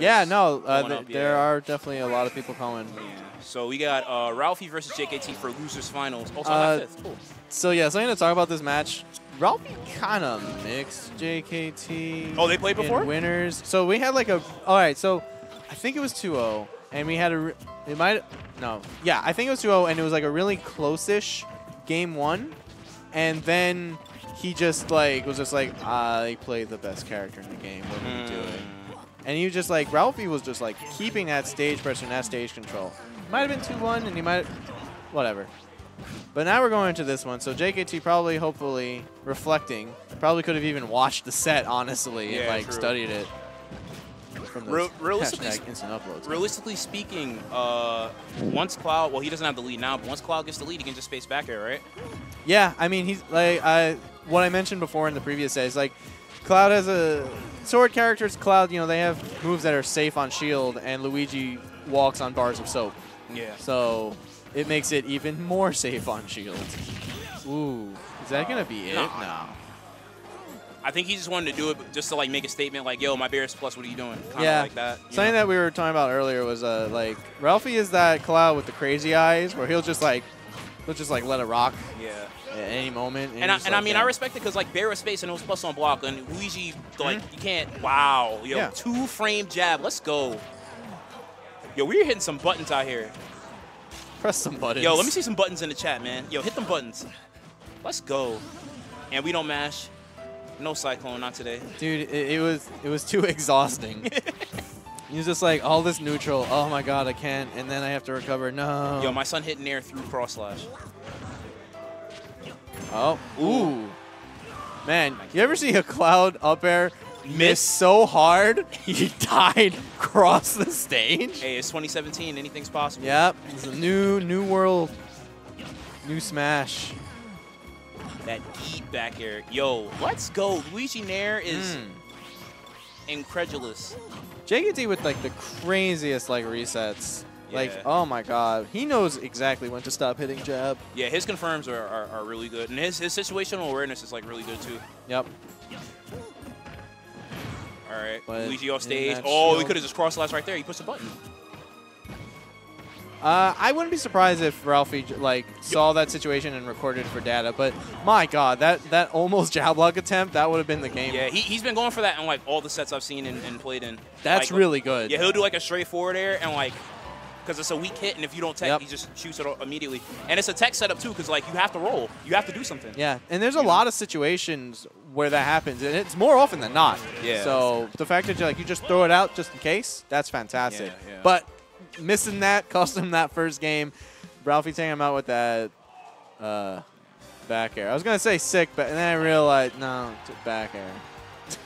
Yeah, no, uh, th up, there yeah. are definitely a lot of people calling. Yeah. So we got uh, Ralphie versus JKT for losers finals. Also, Uh, I'm not fifth. Cool. So yeah, something to talk about this match. Ralphie kind of mixed JKT. Oh, they played before? winners. So we had like a. All right, so I think it was 2-0, and we had a. It might. No. Yeah, I think it was 2-0, and it was like a really close-ish game one, and then he just like was just like I played the best character in the game. What are you doing? And he was just like Ralphie was just like keeping that stage pressure and that stage control. Might have been 2-1, and he might. Whatever. But now we're going into this one, so JKT probably, hopefully, reflecting, probably could have even watched the set, honestly, and Yeah, like true. studied it from the Real- realistically instant uploads. Realistically speaking, uh, once Cloud, well, he doesn't have the lead now, but once Cloud gets the lead, he can just space back air, right? Yeah, I mean, he's like I what I mentioned before in the previous set is like Cloud has a sword characters. Cloud, you know, they have moves that are safe on shield, and Luigi walks on bars of soap. Yeah. So it makes it even more safe on shield. Ooh, is that gonna be it? No. No. I think he just wanted to do it just to like make a statement like, "Yo, my Bair's plus, what are you doing?" Kind yeah, like that. Something know? that we were talking about earlier was uh, like Ralphie is that Cloud with the crazy eyes, where he'll just like he'll just like let it rock Yeah. at any moment. And I, just and I mean, yeah. I respect it because like Bair space and it was plus on block, and Luigi like mm-hmm. you can't. Wow, yo. Yeah. two frame jab. Let's go. Yo, we're hitting some buttons out here. press some buttons. Yo, let me see some buttons in the chat, man. Yo, hit them buttons. Let's go. And we don't mash. No cyclone, not today. dude. It, it was it was too exhausting. He was just like all this neutral. Oh my god, I can't, and then I have to recover. No. Yo, my son hit nair through cross slash. oh, ooh, man. You ever see a Cloud up air miss Miss? so hard he died across the stage? Hey, it's 2017. Anything's possible. Yep, it's a new new world, new smash. That deep back air. Yo, let's go. Luigi Nair is Mm. Incredulous. JKT with like the craziest like resets. Like, oh my god, he knows exactly when to stop hitting jab. Yeah, his confirms are, are, are really good. And his, his situational awareness is like really good too. Yep. All right. But Luigi off stage. Oh, he could have just cross slash right there. He pushed a button. Uh, I wouldn't be surprised if Ralphie like saw that situation and recorded for data, but my god, that that almost jab attempt, that would have been the game. Yeah, he, he's been going for that in like all the sets I've seen and, and played in. That's Like, really good. Yeah, he'll do like a straight forward air and like, because it's a weak hit, and if you don't tech, Yep. he just shoots it immediately. And it's a tech setup too, because like you have to roll, you have to do something. Yeah, and there's a lot of situations where that happens, and it's more often than not. Yeah. So the fact that you like you just throw it out just in case, that's fantastic. Yeah, yeah. But missing that cost him that first game. Ralphie taking him out with that uh, back air. I was gonna say sick, but then I realized no, back air.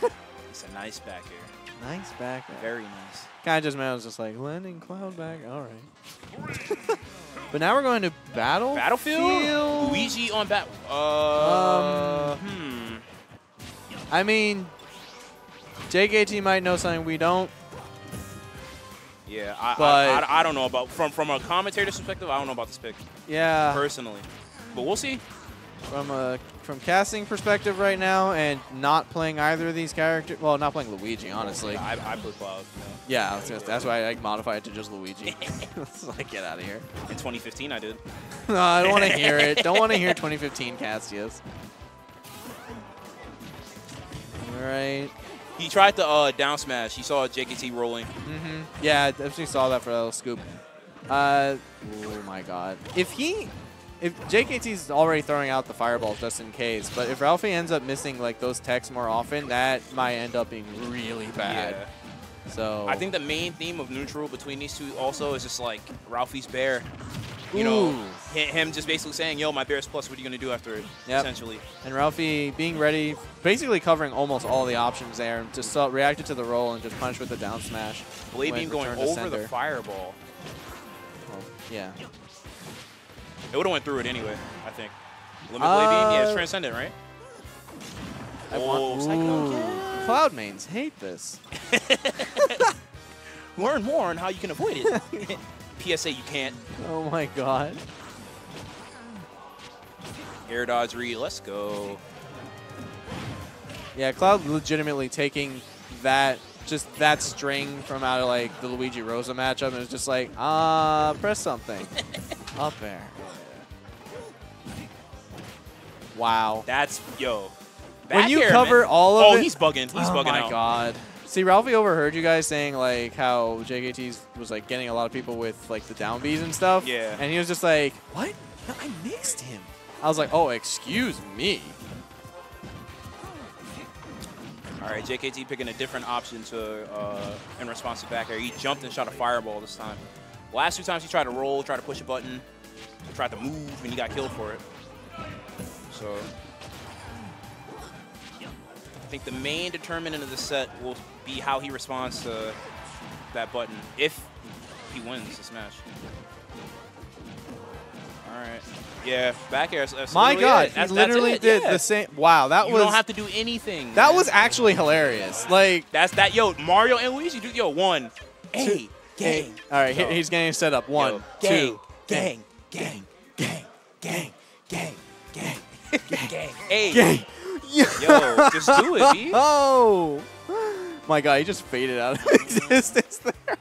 It's a nice back air. Nice back air. Very nice. Kind of just meant I was just like landing cloud back. All right. but now we're going to battle. Battlefield? Luigi on bat. Uh, Um, hmm. I mean, JKT might know something we don't. Yeah, I, But- I, I, I don't know about from from a commentator's perspective. I don't know about this pick Yeah. personally, but we'll see. from a from casting perspective right now and not playing either of these characters well not playing luigi honestly I, I play Cloud yeah gonna- that's why i like, modified it to just luigi like get out of here in 2015. I did. no i don't want to hear it don't want to hear 2015 castius all right He tried to uh, down smash. He saw JKT rolling. mm-hmm. yeah i definitely saw that for that little scoop uh oh my god if he if JKT's already throwing out the fireballs just in case, but if Ralphie ends up missing like those techs more often, that might end up being really bad. Yeah. So I think the main theme of neutral between these two also is just like Ralphie's bair. You know, Ooh. him just basically saying, "Yo, my bair's plus. What are you gonna do after it?" Yep. Essentially. and Ralphie being ready, basically covering almost all the options there, and just reacted to the roll and just punished with the down smash. Blade beam going to over the fireball. Oh, yeah. It would have went through it anyway. I think. Limit blade beam. Yeah, it's Uh, transcendent, right? I Oh, want, Cloud mains hate this. Learn more on how you can avoid it. PSA, you can't. Oh my god. Air dodge read. Let's go. Yeah, Cloud legitimately taking that just that string from out of like the Luigi Rosa matchup, and it was just like, ah, press something. Up there. Wow. That's yo. When you cover man. all of oh, it- he's bugging. He's oh bugging my out. god. See, Ralphie overheard you guys saying like how JKT was like getting a lot of people with like the down Bs and stuff. Yeah. And he was just like, "What? No, I mixed him." I was like, "Oh, excuse me." All right, JKT picking a different option to uh, in response to back air. He jumped and shot a fireball this time. Last two times he tried to roll, tried to push a button, tried to move, and he got killed for it. So think the main determinant of the set will be how he responds to that button if he wins this match. All right. Yeah, back air. My god, it. he That's- that's literally it, did yeah. the same. Wow, that You was You don't have to do anything. that man. was actually hilarious. Like, That's that. Yo, Mario and Luigi do. Yo, one. Hey, gang. all right, Yo. he's getting set up. One, Yo, gang, two, gang, gang, gang, gang, gang, gang, gang. Hey, gang. Yo, just do it, B. Oh, my god, he just faded out of existence there.